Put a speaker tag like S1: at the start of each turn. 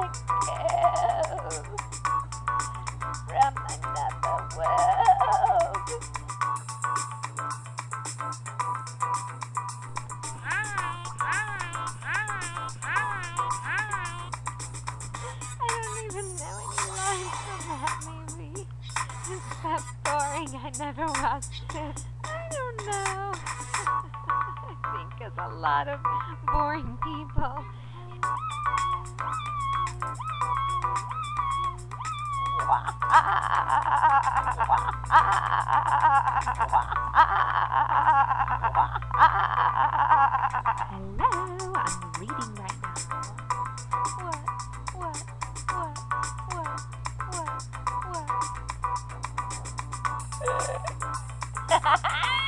S1: I don't even know any lines from that movie. It's that boring. I never watched it. I don't know. I think there's a lot of boring people.
S2: Hello, I'm reading right now.
S1: What? What? What? What? What? What?